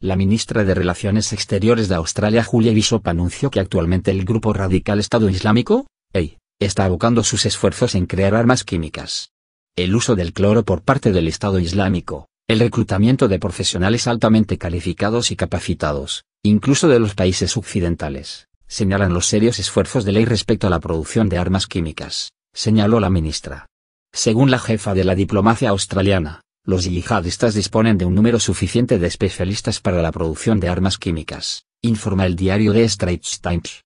La ministra de Relaciones Exteriores de Australia Julia Bishop anunció que actualmente el grupo radical Estado Islámico, EI, está abocando sus esfuerzos en crear armas químicas. El uso del cloro por parte del Estado Islámico, el reclutamiento de profesionales altamente calificados y capacitados, incluso de los países occidentales, señalan los serios esfuerzos de ley respecto a la producción de armas químicas, señaló la ministra. Según la jefa de la diplomacia australiana, los yihadistas disponen de un número suficiente de especialistas para la producción de armas químicas, informa el diario The Straits Times.